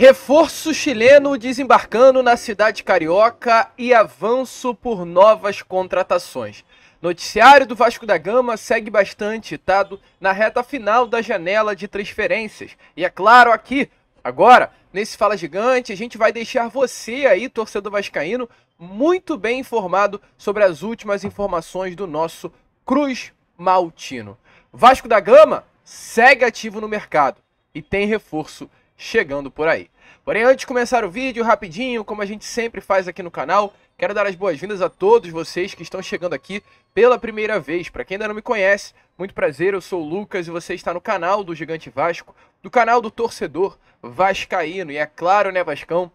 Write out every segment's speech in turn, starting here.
Reforço chileno desembarcando na cidade carioca e avanço por novas contratações. Noticiário do Vasco da Gama segue bastante ditado na reta final da janela de transferências. E é claro, aqui, agora, nesse Fala Gigante, a gente vai deixar você aí, torcedor vascaíno, muito bem informado sobre as últimas informações do nosso Cruz Maltino. Vasco da Gama segue ativo no mercado e tem reforço chegando por aí. Porém, antes de começar o vídeo, rapidinho, como a gente sempre faz aqui no canal, quero dar as boas-vindas a todos vocês que estão chegando aqui pela primeira vez. Para quem ainda não me conhece, muito prazer, eu sou o Lucas e você está no canal do Gigante Vasco, do canal do torcedor vascaíno. E é claro, né, Vascão,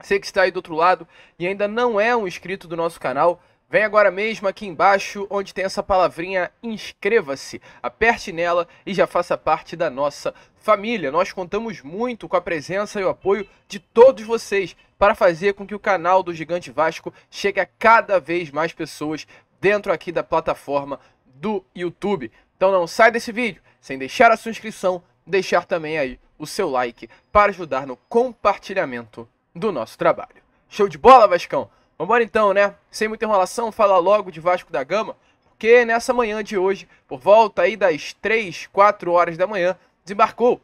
você que está aí do outro lado e ainda não é um inscrito do nosso canal, Vem agora mesmo aqui embaixo, onde tem essa palavrinha inscreva-se. Aperte nela e já faça parte da nossa família. Nós contamos muito com a presença e o apoio de todos vocês para fazer com que o canal do Gigante Vasco chegue a cada vez mais pessoas dentro aqui da plataforma do YouTube. Então não sai desse vídeo sem deixar a sua inscrição, deixar também aí o seu like para ajudar no compartilhamento do nosso trabalho. Show de bola, Vascão? Vambora então, né? Sem muita enrolação, falar logo de Vasco da Gama, porque nessa manhã de hoje, por volta aí das 3, 4 horas da manhã, desembarcou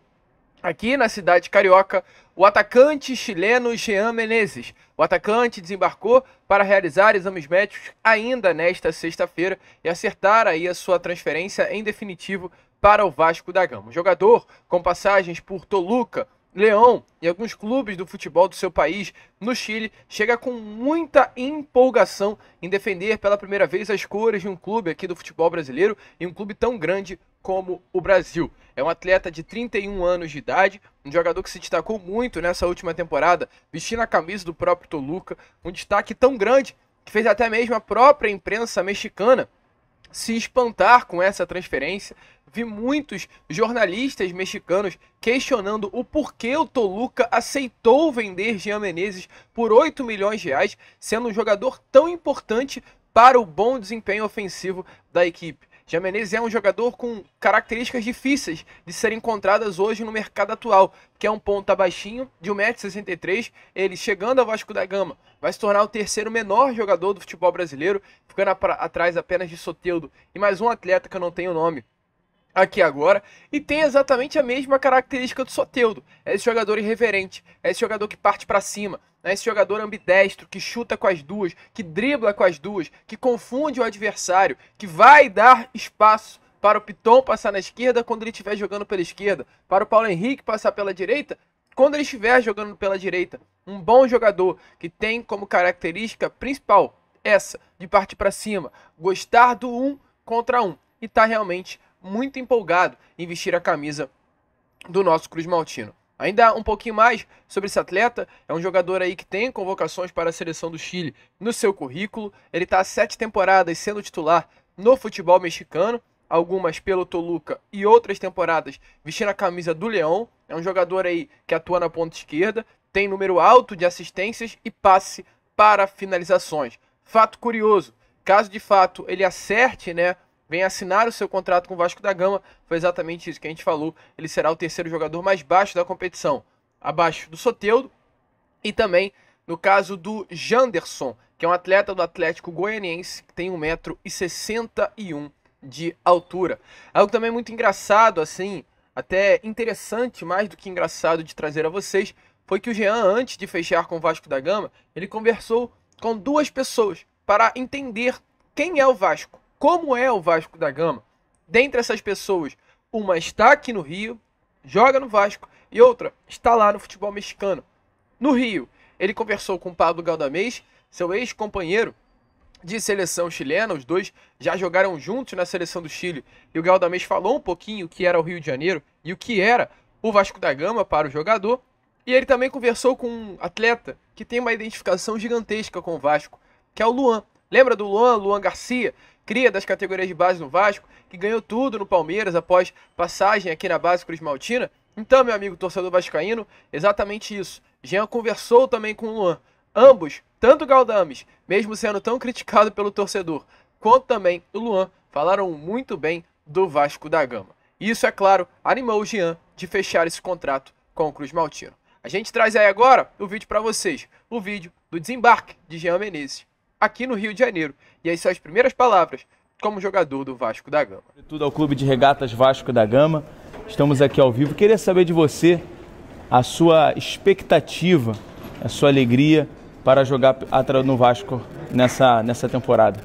aqui na cidade carioca o atacante chileno Jean Menezes. O atacante desembarcou para realizar exames médicos ainda nesta sexta-feira e acertar aí a sua transferência em definitivo para o Vasco da Gama. O jogador com passagens por Toluca, Leão e alguns clubes do futebol do seu país no Chile chega com muita empolgação em defender pela primeira vez as cores de um clube aqui do futebol brasileiro e um clube tão grande como o Brasil. É um atleta de 31 anos de idade, um jogador que se destacou muito nessa última temporada, vestindo a camisa do próprio Toluca, um destaque tão grande que fez até mesmo a própria imprensa mexicana se espantar com essa transferência. Vi muitos jornalistas mexicanos questionando o porquê o Toluca aceitou vender Jean Menezes por 8 milhões de reais, sendo um jogador tão importante para o bom desempenho ofensivo da equipe. Jean Menezes é um jogador com características difíceis de serem encontradas hoje no mercado atual, que é um ponta baixinho, de 1,63m, ele chegando ao Vasco da Gama, vai se tornar o terceiro menor jogador do futebol brasileiro, ficando atrás apenas de Soteudo e mais um atleta que eu não tenho nome, aqui agora e tem exatamente a mesma característica do Soteudo. É esse jogador irreverente, é esse jogador que parte para cima, é esse jogador ambidestro que chuta com as duas, que dribla com as duas, que confunde o adversário, que vai dar espaço para o Piton passar na esquerda quando ele estiver jogando pela esquerda, para o Paulo Henrique passar pela direita quando ele estiver jogando pela direita. Um bom jogador que tem como característica principal essa de partir para cima, gostar do um contra um e tá realmente muito empolgado em vestir a camisa do nosso Cruz Maltino. Ainda um pouquinho mais sobre esse atleta, é um jogador aí que tem convocações para a seleção do Chile no seu currículo. Ele está sete temporadas sendo titular no futebol mexicano, algumas pelo Toluca e outras temporadas vestindo a camisa do Leão. É um jogador aí que atua na ponta esquerda, tem número alto de assistências e passe para finalizações. Fato curioso, caso de fato ele acerte, né, vem assinar o seu contrato com o Vasco da Gama, foi exatamente isso que a gente falou. Ele será o terceiro jogador mais baixo da competição, abaixo do Soteudo e também no caso do Janderson, que é um atleta do Atlético Goianiense, que tem 1,61m de altura. Algo também muito engraçado, assim, até interessante, mais do que engraçado de trazer a vocês, foi que o Jean, antes de fechar com o Vasco da Gama, ele conversou com duas pessoas para entender quem é o Vasco como é o Vasco da Gama. Dentre essas pessoas, uma está aqui no Rio, joga no Vasco, e outra está lá no futebol mexicano. No Rio, ele conversou com Pablo Galdamez, seu ex-companheiro de seleção chilena, os dois já jogaram juntos na seleção do Chile, e o Galdamez falou um pouquinho o que era o Rio de Janeiro e o que era o Vasco da Gama para o jogador, e ele também conversou com um atleta que tem uma identificação gigantesca com o Vasco, que é o Luan. Lembra do Luan, Luan Garcia, cria das categorias de base no Vasco, que ganhou tudo no Palmeiras após passagem aqui na base Cruz Maltina. Então, meu amigo torcedor vascaíno, exatamente isso. Jean conversou também com o Luan. Ambos, tanto o Galdames, mesmo sendo tão criticado pelo torcedor, quanto também o Luan, falaram muito bem do Vasco da Gama. Isso, é claro, animou o Jean de fechar esse contrato com o Cruz Maltino. A gente traz aí agora o vídeo para vocês, o vídeo do desembarque de Jean Menezes aqui no Rio de Janeiro. E aí são as primeiras palavras como jogador do Vasco da Gama. Tudo ao Clube de Regatas Vasco da Gama. Estamos aqui ao vivo. Queria saber de você a sua expectativa, a sua alegria para jogar no Vasco nessa, nessa temporada.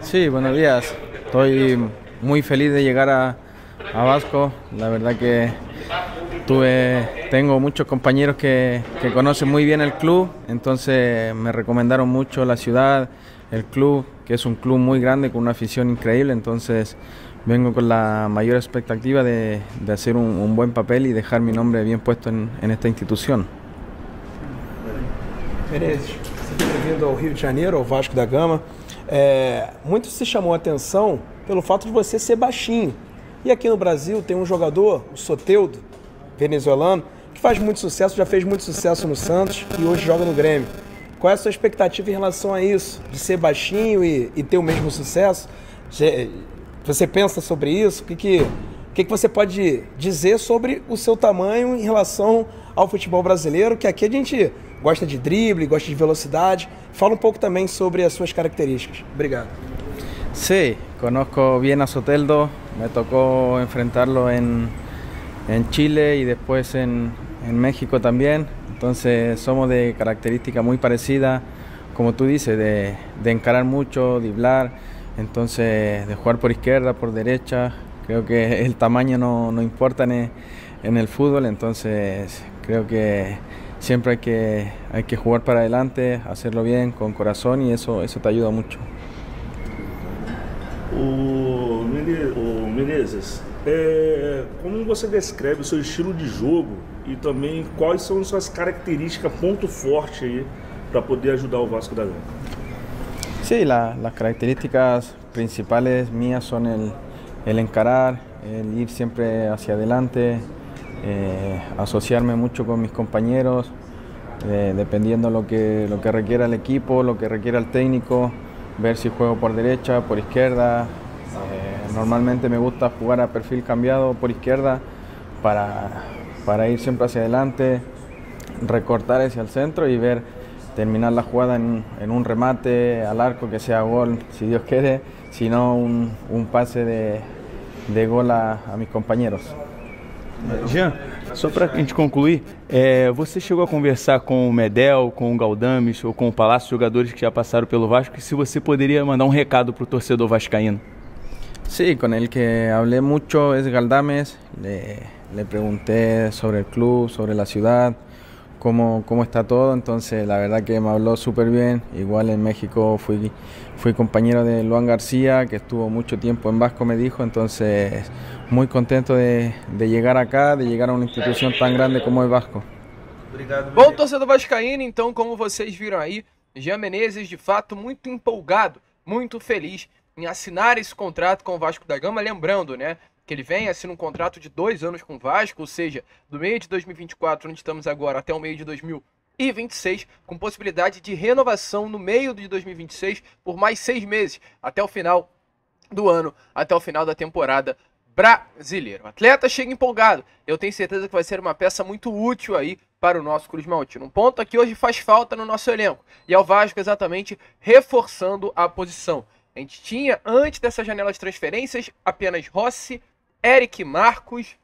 Sí, buenos días. Estoy muy feliz de llegar a, a Vasco. La verdad que tuve, tengo muchos compañeros que, que, conocen muy bien el club, entonces me recomendaron mucho la ciudad, el club, que es un club muy grande con una afición increíble, entonces vengo con la mayor expectativa de, de hacer un, un, buen papel y dejar mi nombre bien puesto en, en esta institución. Bem-vindo ao Rio de Janeiro, ao Vasco da Gama. É, se chamou a atenção pelo fato de você ser baixinho. E aqui no Brasil tem um jogador, o Soteudo, venezuelano, que faz muito sucesso, já fez muito sucesso no Santos e hoje joga no Grêmio. Qual é a sua expectativa em relação a isso? De ser baixinho e, e ter o mesmo sucesso? Você pensa sobre isso? O que, que, que, que você pode dizer sobre o seu tamanho em relação ao futebol brasileiro? Que aqui a gente gosta de drible, gosta de velocidade. Fala um pouco também sobre as suas características. Obrigado. Sí, conozco bien a Soteldo, me tocó enfrentarlo en, en Chile y después en, en, México también. Entonces somos de características muy parecidas, como tú dices, de, de encarar mucho, driblar, entonces de jugar por izquierda, por derecha. Creo que el tamaño no, no importa en en el fútbol, entonces creo que siempre hay que, hay que jugar para adelante, hacerlo bien, con corazón y eso, eso te ayuda mucho. O, Menezes, é, como você descreve o seu estilo de jogo e também quais são suas características, ponto forte aí para poder ajudar o Vasco da Gama? Sí, la, las características principales mías son el, el encarar, el ir siempre hacia adelante, eh, asociarme mucho con mis compañeros, eh, dependiendo lo que, lo que requiera el equipo, lo que requiera el técnico, ver si juego por derecha, por izquierda. Normalmente me gusta jugar a perfil cambiado por izquierda para, para ir siempre hacia adelante, recortar hacia el centro y ver terminar la jugada en, en, un remate al arco que sea gol, si Dios quiere, sino un, un pase de, de gol a, a mis compañeros. Jean, só para a gente concluir, é, você chegou a conversar com o Medel, com o Galdames ou com o Palácio, jogadores que já passaram pelo Vasco, e se você poderia mandar um recado para o torcedor vascaíno? Sí, con el que hablé mucho es Galdames, le, le pregunté sobre el club, sobre la ciudad, cómo, cómo está todo, entonces la verdad que me habló súper bien, igual en México fui, fui compañero de Luan García, que estuvo mucho tiempo en Vasco, me dijo, entonces muy contento de, de llegar acá, de llegar a una institución tan grande como el Vasco. Bom, torcedor vascaíno, então, como vocês viram aí, Jean Menezes, de fato, muito empolgado, muito feliz em assinar esse contrato com o Vasco da Gama, lembrando, né, que ele vem, assina um contrato de dois anos com o Vasco, ou seja, do meio de 2024, onde estamos agora, até o meio de 2026, com possibilidade de renovação no meio de 2026 por mais seis meses, até o final do ano, até o final da temporada brasileira. O atleta chega empolgado. Eu tenho certeza que vai ser uma peça muito útil aí para o nosso Cruz Maltino. Um ponto que hoje faz falta no nosso elenco. E é o Vasco exatamente reforçando a posição. A gente tinha, antes dessa janela de transferências, apenas Rossi, Eric Marcos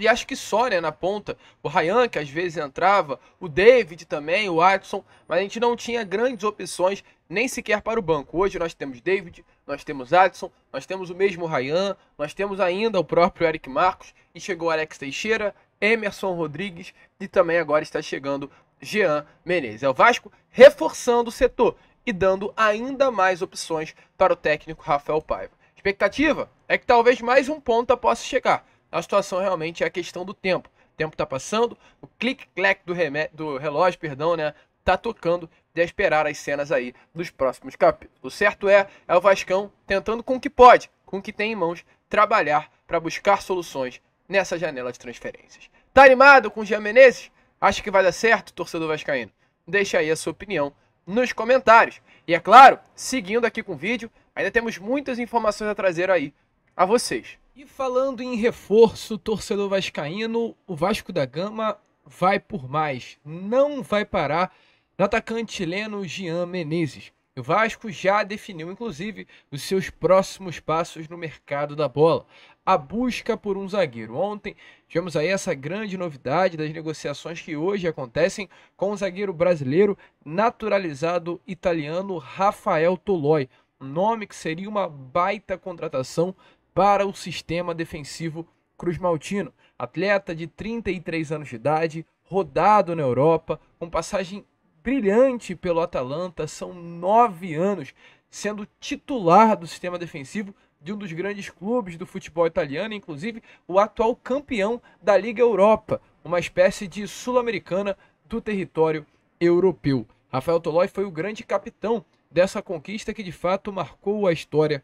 e acho que só, né, na ponta. O Ryan, que às vezes entrava, o David também, o Watson, mas a gente não tinha grandes opções nem sequer para o banco. Hoje nós temos David, nós temos Adson, nós temos o mesmo Ryan, nós temos ainda o próprio Eric Marcos e chegou Alex Teixeira, Emerson Rodrigues e também agora está chegando Jean Menezes. É o Vasco reforçando o setor e dando ainda mais opções para o técnico Rafael Paiva. Expectativa é que talvez mais um ponta possa chegar. A situação realmente é a questão do tempo. O tempo está passando, o clique-clack do, do, relógio, perdão, né, tá tocando de esperar as cenas aí dos próximos capítulos. O certo é, é o Vascão tentando com o que pode, com o que tem em mãos, trabalhar para buscar soluções nessa janela de transferências. Tá animado com o Jean Menezes? Acha que vai dar certo, torcedor vascaíno? Deixa aí a sua opinião nos comentários. E é claro, seguindo aqui com o vídeo, ainda temos muitas informações a trazer aí a vocês. E falando em reforço, torcedor vascaíno, o Vasco da Gama vai por mais, não vai parar no atacante chileno Jean Menezes. O Vasco já definiu, inclusive, os seus próximos passos no mercado da bola. A busca por um zagueiro. Ontem tivemos aí essa grande novidade das negociações que hoje acontecem com o zagueiro brasileiro naturalizado italiano Rafael Toloi. Um nome que seria uma baita contratação para o sistema defensivo Cruz Maltino. Atleta de 33 anos de idade, rodado na Europa, com passagem brilhante pelo Atalanta, são nove anos sendo titular do sistema defensivo de um dos grandes clubes do futebol italiano, inclusive o atual campeão da Liga Europa, uma espécie de sul-americana do território europeu. Rafael Toloi foi o grande capitão dessa conquista que de fato marcou a história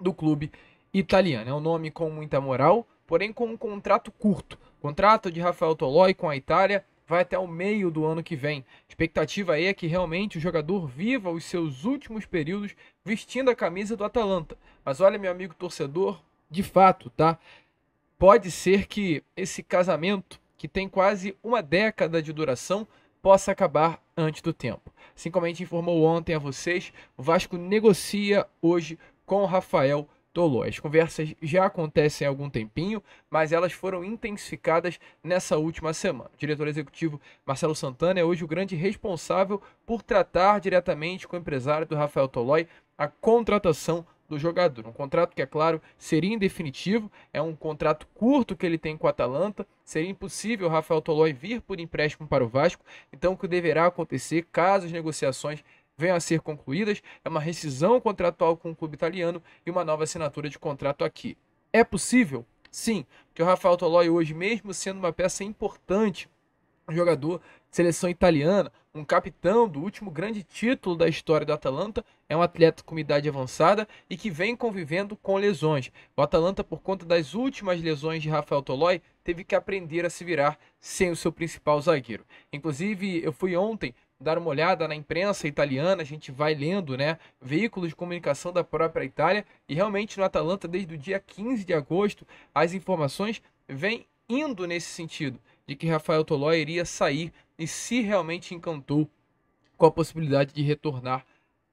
do clube italiano. É um nome com muita moral, porém com um contrato curto. O contrato de Rafael Toloi com a Itália vai até o meio do ano que vem. A expectativa aí é que realmente o jogador viva os seus últimos períodos vestindo a camisa do Atalanta. Mas olha, meu amigo torcedor, de fato, tá? Pode ser que esse casamento, que tem quase uma década de duração, possa acabar antes do tempo. Assim como a gente informou ontem a vocês, o Vasco negocia hoje com o Rafael Toló. As conversas já acontecem há algum tempinho, mas elas foram intensificadas nessa última semana. O diretor executivo Marcelo Santana é hoje o grande responsável por tratar diretamente com o empresário do Rafael Tolói a contratação do jogador. Um contrato que, é claro, seria indefinitivo, é um contrato curto que ele tem com o Atalanta, seria impossível o Rafael Tolói vir por empréstimo para o Vasco, então o que deverá acontecer caso as negociações venham a ser concluídas é uma rescisão contratual com o clube italiano e uma nova assinatura de contrato aqui. É possível? Sim, que o Rafael Tolói hoje, mesmo sendo uma peça importante, um jogador de seleção italiana, um capitão do último grande título da história do Atalanta, é um atleta com idade avançada e que vem convivendo com lesões. O Atalanta, por conta das últimas lesões de Rafael Tolói, teve que aprender a se virar sem o seu principal zagueiro. Inclusive, eu fui ontem dar uma olhada na imprensa italiana, a gente vai lendo, né, veículos de comunicação da própria Itália, e realmente no Atalanta, desde o dia 15 de agosto, as informações vêm indo nesse sentido, de que Rafael Tolói iria sair e se realmente encantou com a possibilidade de retornar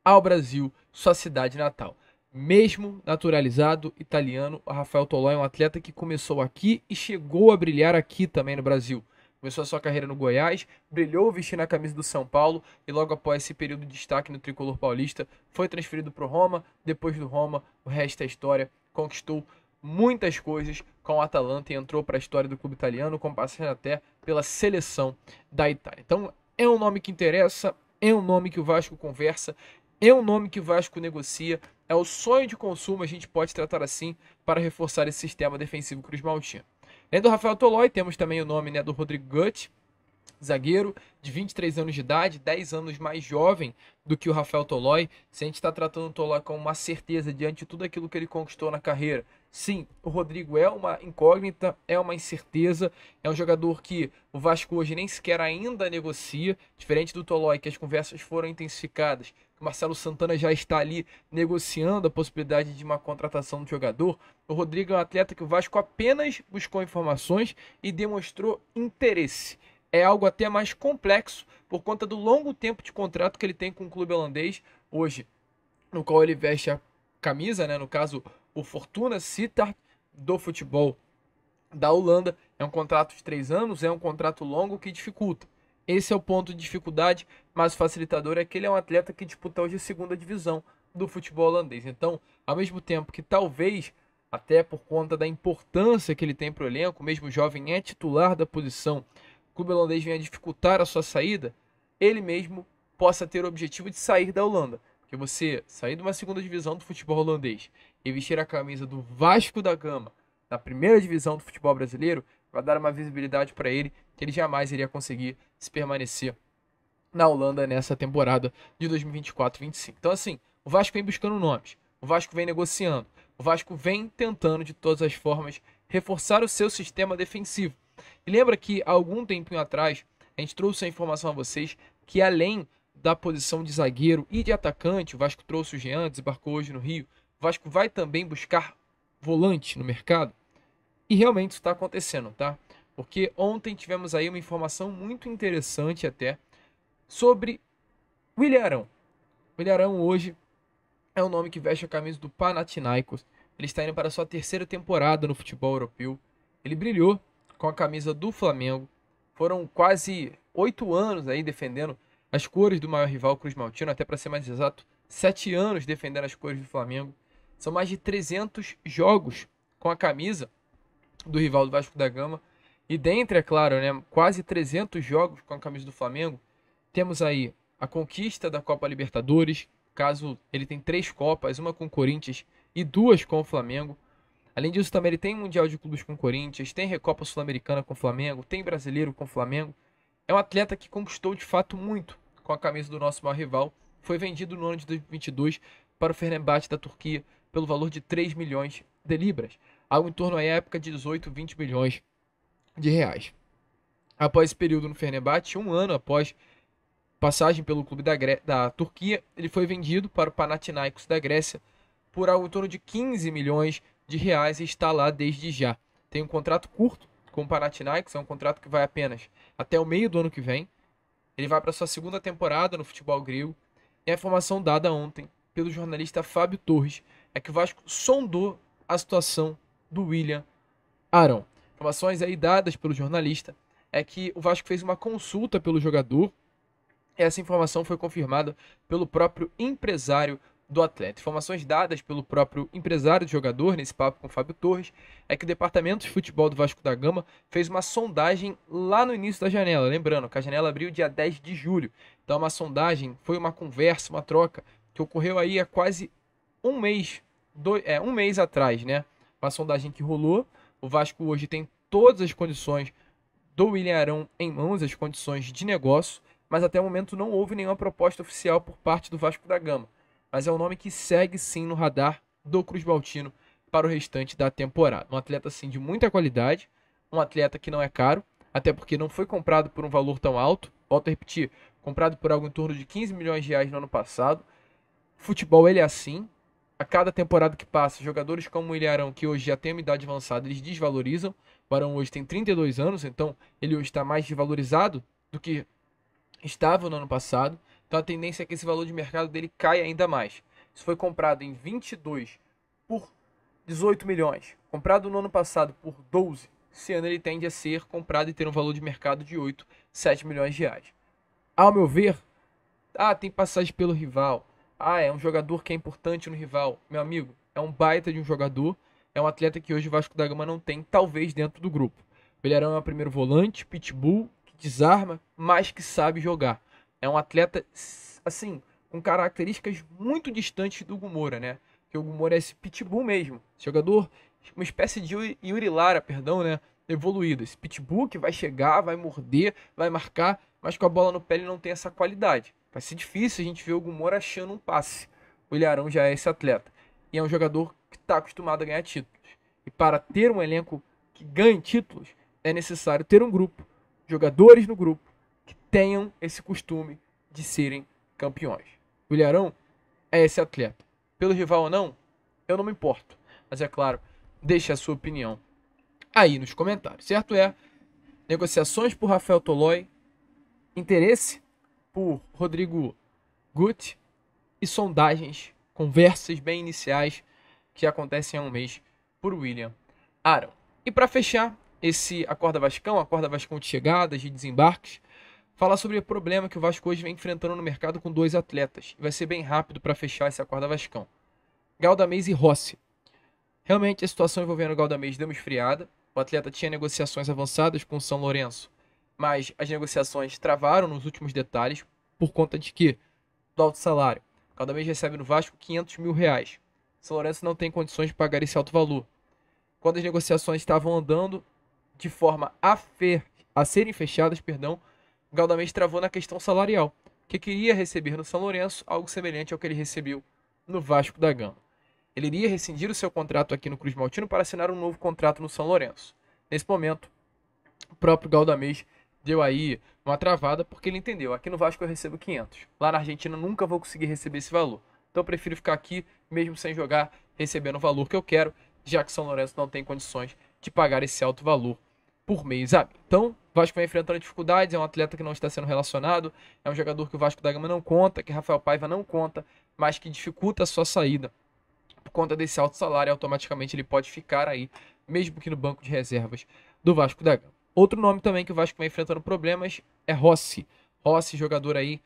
ao Brasil, sua cidade natal. Mesmo naturalizado italiano, Rafael Tolói é um atleta que começou aqui e chegou a brilhar aqui também no Brasil. Começou a sua carreira no Goiás, brilhou vestindo a camisa do São Paulo e logo após esse período de destaque no tricolor paulista, foi transferido para o Roma. Depois do Roma, o resto é história. Conquistou muitas coisas com o Atalanta e entrou para a história do clube italiano, com passagem até pela seleção da Itália. Então, é um nome que interessa, é um nome que o Vasco conversa, é um nome que o Vasco negocia, é o sonho de consumo, a gente pode tratar assim, para reforçar esse sistema defensivo Cruz Maltino. Além do Rafael Tolói, temos também o nome né, do Rodrigo Gutt, zagueiro de 23 anos de idade, 10 anos mais jovem do que o Rafael Tolói. Se a gente está tratando o Tolói com uma certeza diante de tudo aquilo que ele conquistou na carreira, sim, o Rodrigo é uma incógnita, é uma incerteza, é um jogador que o Vasco hoje nem sequer ainda negocia, diferente do Tolói, que as conversas foram intensificadas Marcelo Santana já está ali negociando a possibilidade de uma contratação do jogador. O Rodrigo é um atleta que o Vasco apenas buscou informações e demonstrou interesse. É algo até mais complexo por conta do longo tempo de contrato que ele tem com o clube holandês hoje, no qual ele veste a camisa, né? no caso o Fortuna Sittard do futebol da Holanda. É um contrato de três anos, é um contrato longo que dificulta. Esse é o ponto de dificuldade, mas o facilitador é que ele é um atleta que disputa hoje a segunda divisão do futebol holandês. Então, ao mesmo tempo que talvez, até por conta da importância que ele tem para o elenco, mesmo jovem é titular da posição, clube holandês venha dificultar a sua saída, ele mesmo possa ter o objetivo de sair da Holanda. Porque você sair de uma segunda divisão do futebol holandês e vestir a camisa do Vasco da Gama na primeira divisão do futebol brasileiro vai dar uma visibilidade para ele que ele jamais iria conseguir se permanecer na Holanda nessa temporada de 2024-25. Então, assim, o Vasco vem buscando nomes, o Vasco vem negociando, o Vasco vem tentando de todas as formas reforçar o seu sistema defensivo. E lembra que algum tempinho atrás a gente trouxe a informação a vocês que além da posição de zagueiro e de atacante, o Vasco trouxe o Jean, desembarcou hoje no Rio, o Vasco vai também buscar volante no mercado. E realmente isso está acontecendo, tá? Porque ontem tivemos aí uma informação muito interessante até sobre William Arão. William Arão hoje é o nome que veste a camisa do Panathinaikos. Ele está indo para sua terceira temporada no futebol europeu. Ele brilhou com a camisa do Flamengo. Foram quase oito anos aí defendendo as cores do maior rival Cruz Maltino, até para ser mais exato, sete anos defendendo as cores do Flamengo. São mais de 300 jogos com a camisa do rival do Vasco da Gama. E dentre, é claro, né, quase 300 jogos com a camisa do Flamengo, temos aí a conquista da Copa Libertadores, caso ele tem três Copas, uma com o Corinthians e duas com o Flamengo. Além disso, também ele tem Mundial de Clubes com o Corinthians, tem Recopa Sul-Americana com o Flamengo, tem Brasileiro com o Flamengo. É um atleta que conquistou de fato muito com a camisa do nosso maior rival. Foi vendido no ano de 2022 para o Fenerbahçe da Turquia pelo valor de 3 milhões de libras, algo em torno à época de 18, 20 milhões de reais. Após esse período no Fenerbahçe, um ano após passagem pelo clube da, Gre da Turquia, ele foi vendido para o Panathinaikos da Grécia por algo em torno de 15 milhões de reais e está lá desde já. Tem um contrato curto com o Panathinaikos, é um contrato que vai apenas até o meio do ano que vem. Ele vai para sua segunda temporada no futebol grego. E a informação dada ontem pelo jornalista Fábio Torres é que o Vasco sondou a situação do William Arão. Informações aí dadas pelo jornalista é que o Vasco fez uma consulta pelo jogador. Essa informação foi confirmada pelo próprio empresário do atleta. Informações dadas pelo próprio empresário do jogador nesse papo com o Fábio Torres é que o departamento de futebol do Vasco da Gama fez uma sondagem lá no início da janela. Lembrando que a janela abriu dia 10 de julho. Então, uma sondagem foi uma conversa, uma troca que ocorreu aí há quase um mês, dois, é, um mês atrás, né? Uma sondagem que rolou o Vasco hoje tem todas as condições do William Arão em mãos, as condições de negócio, mas até o momento não houve nenhuma proposta oficial por parte do Vasco da Gama. Mas é um nome que segue sim no radar do Cruz Baltino para o restante da temporada. Um atleta sim de muita qualidade, um atleta que não é caro, até porque não foi comprado por um valor tão alto. Volto a repetir, comprado por algo em torno de 15 milhões de reais no ano passado. Futebol ele é assim, a cada temporada que passa, jogadores como o Ilharão, que hoje já tem uma idade avançada, eles desvalorizam. O Arão hoje tem 32 anos, então ele hoje está mais desvalorizado do que estava no ano passado. Então a tendência é que esse valor de mercado dele caia ainda mais. Isso foi comprado em 22 por 18 milhões, comprado no ano passado por 12. Esse ano ele tende a ser comprado e ter um valor de mercado de 8, 7 milhões de reais. Ao meu ver, ah, tem passagem pelo rival, ah, é um jogador que é importante no rival. Meu amigo, é um baita de um jogador. É um atleta que hoje o Vasco da Gama não tem, talvez dentro do grupo. Belharão é o primeiro volante, pitbull, que desarma, mas que sabe jogar. É um atleta, assim, com características muito distantes do Gumora, né? Que o Gumora é esse pitbull mesmo. Jogador, uma espécie de Yuri Lara, perdão, né? Evoluído. Esse pitbull que vai chegar, vai morder, vai marcar, mas com a bola no pé ele não tem essa qualidade. Vai ser difícil a gente ver o Gumor achando um passe. O Ilharão já é esse atleta. E é um jogador que está acostumado a ganhar títulos. E para ter um elenco que ganhe títulos, é necessário ter um grupo, jogadores no grupo, tenham esse costume de serem campeões. O Ilharão é esse atleta. Pelo rival ou não, eu não me importo. Mas é claro, deixe a sua opinião aí nos comentários. Certo é, negociações por Rafael Tolói, interesse por Rodrigo Gutt e sondagens, conversas bem iniciais que acontecem há um mês por William Aaron. E para fechar esse Acorda Vascão, Acorda Vascão de chegadas, de desembarques, falar sobre o problema que o Vasco hoje vem enfrentando no mercado com dois atletas. Vai ser bem rápido para fechar esse Acorda Vascão. Galdamez e Rossi. Realmente a situação envolvendo o Galdamez deu uma esfriada. O atleta tinha negociações avançadas com o São Lourenço mas as negociações travaram nos últimos detalhes por conta de que do alto salário. Cada mês recebe no Vasco 500 mil reais. São Lourenço não tem condições de pagar esse alto valor. Quando as negociações estavam andando de forma a, fer, a serem fechadas, perdão, Galdamés travou na questão salarial, que queria receber no São Lourenço algo semelhante ao que ele recebeu no Vasco da Gama. Ele iria rescindir o seu contrato aqui no Cruz Maltino para assinar um novo contrato no São Lourenço. Nesse momento, o próprio Galdamés deu aí uma travada porque ele entendeu. Aqui no Vasco eu recebo 500. Lá na Argentina nunca vou conseguir receber esse valor. Então eu prefiro ficar aqui, mesmo sem jogar, recebendo o valor que eu quero, já que São Lourenço não tem condições de pagar esse alto valor por mês. Ah, então, Vasco vai enfrentando dificuldades, é um atleta que não está sendo relacionado, é um jogador que o Vasco da Gama não conta, que Rafael Paiva não conta, mas que dificulta a sua saída. Por conta desse alto salário, automaticamente ele pode ficar aí, mesmo que no banco de reservas do Vasco da Gama. Outro nome também que o Vasco vem enfrentando problemas é Rossi. Rossi, jogador aí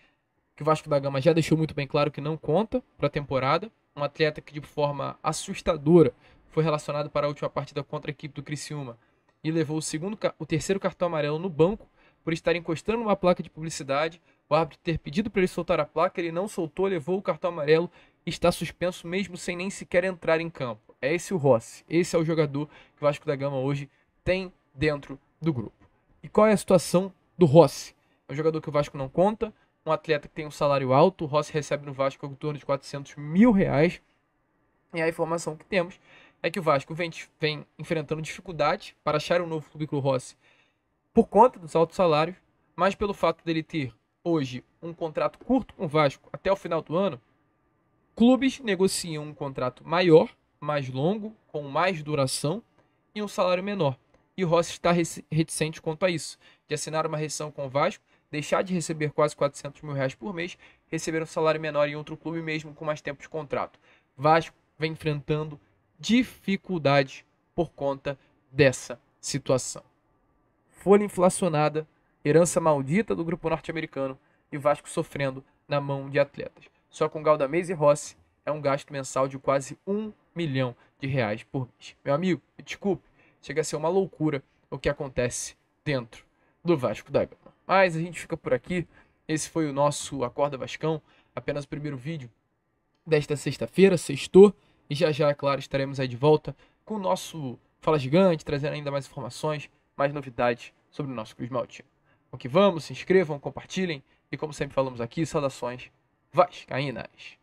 que o Vasco da Gama já deixou muito bem claro que não conta para a temporada. Um atleta que de forma assustadora foi relacionado para a última partida contra a equipe do Criciúma e levou o, segundo, o terceiro cartão amarelo no banco por estar encostando numa placa de publicidade. O árbitro ter pedido para ele soltar a placa, ele não soltou, levou o cartão amarelo e está suspenso mesmo sem nem sequer entrar em campo. É esse o Rossi. Esse é o jogador que o Vasco da Gama hoje tem dentro do grupo. E qual é a situação do Rossi? É um jogador que o Vasco não conta, um atleta que tem um salário alto, o Rossi recebe no Vasco em torno de 400 mil reais. E a informação que temos é que o Vasco vem, vem enfrentando dificuldade para achar um novo clube Rossi por conta dos altos salários, mas pelo fato dele ter hoje um contrato curto com o Vasco até o final do ano, clubes negociam um contrato maior, mais longo, com mais duração e um salário menor. E o Rossi está reticente quanto a isso, de assinar uma rescisão com o Vasco, deixar de receber quase 400 mil reais por mês, receber um salário menor em outro clube mesmo com mais tempo de contrato. Vasco vem enfrentando dificuldades por conta dessa situação. Folha inflacionada, herança maldita do grupo norte-americano e Vasco sofrendo na mão de atletas. Só com Galdamez e Rossi é um gasto mensal de quase um milhão de reais por mês. Meu amigo, me desculpe, chega a ser uma loucura o que acontece dentro do Vasco da Gama. Mas a gente fica por aqui. Esse foi o nosso Acorda Vascão, apenas o primeiro vídeo desta sexta-feira, sextou. E já já, é claro, estaremos aí de volta com o nosso Fala Gigante, trazendo ainda mais informações, mais novidades sobre o nosso Cruz Maltino. O que vamos, se inscrevam, compartilhem e, como sempre falamos aqui, saudações vascaínas.